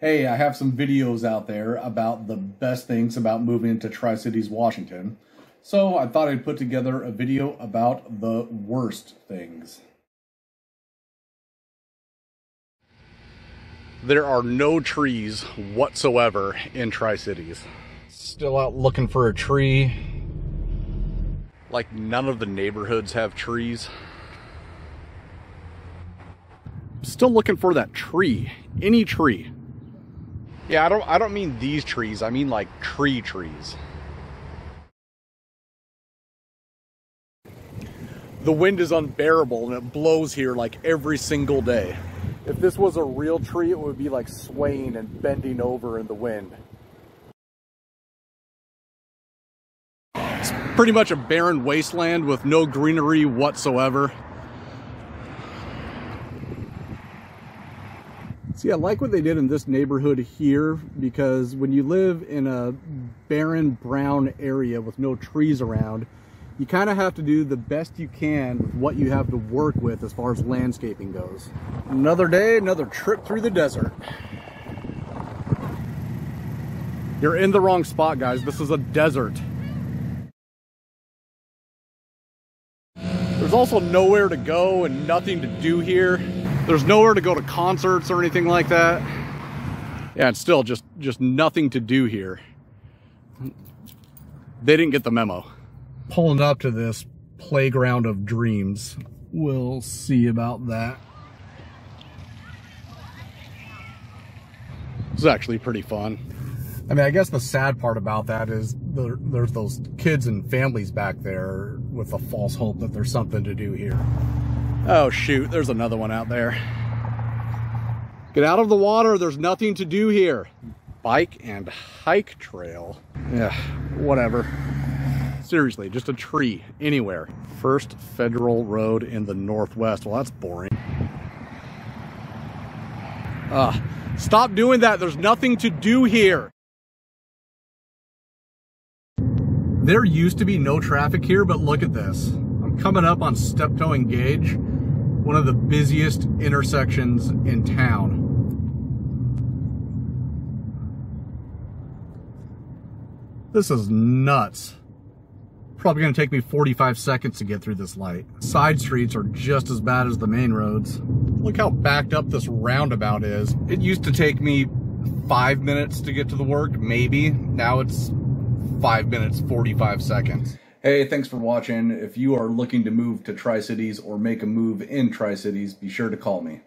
hey, I have some videos out there about the best things about moving to Tri Cities, Washington. So I thought I'd put together a video about the worst things. There are no trees whatsoever in Tri Cities. Still out looking for a tree. Like none of the neighborhoods have trees. Still looking for that tree. Any tree. Yeah, I don't I don't mean these trees. I mean like tree trees. The wind is unbearable and it blows here like every single day. If this was a real tree, it would be like swaying and bending over in the wind. It's pretty much a barren wasteland with no greenery whatsoever. See, I like what they did in this neighborhood here because when you live in a barren brown area with no trees around, you kind of have to do the best you can with what you have to work with as far as landscaping goes. Another day, another trip through the desert. You're in the wrong spot, guys. This is a desert. There's also nowhere to go and nothing to do here. There's nowhere to go to concerts or anything like that. Yeah, it's still just, just nothing to do here. They didn't get the memo. Pulling up to this playground of dreams. We'll see about that. This is actually pretty fun. I mean, I guess the sad part about that is there, there's those kids and families back there with a false hope that there's something to do here. Oh shoot, there's another one out there. Get out of the water, there's nothing to do here. Bike and hike trail. Yeah, whatever. Seriously, just a tree anywhere. First Federal Road in the Northwest. Well, that's boring. Ah, stop doing that. There's nothing to do here. There used to be no traffic here, but look at this. I'm coming up on Steptoe and Gage one of the busiest intersections in town. This is nuts. Probably gonna take me 45 seconds to get through this light. Side streets are just as bad as the main roads. Look how backed up this roundabout is. It used to take me five minutes to get to the work, maybe. Now it's five minutes, 45 seconds. Hey, thanks for watching. If you are looking to move to Tri-Cities or make a move in Tri-Cities, be sure to call me.